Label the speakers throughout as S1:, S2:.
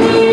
S1: you.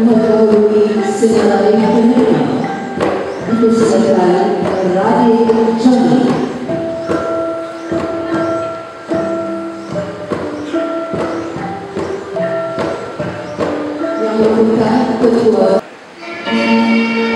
S1: t ط و ر صدای خونه دوستان رادیو جنگی
S2: Yang berbuka kedua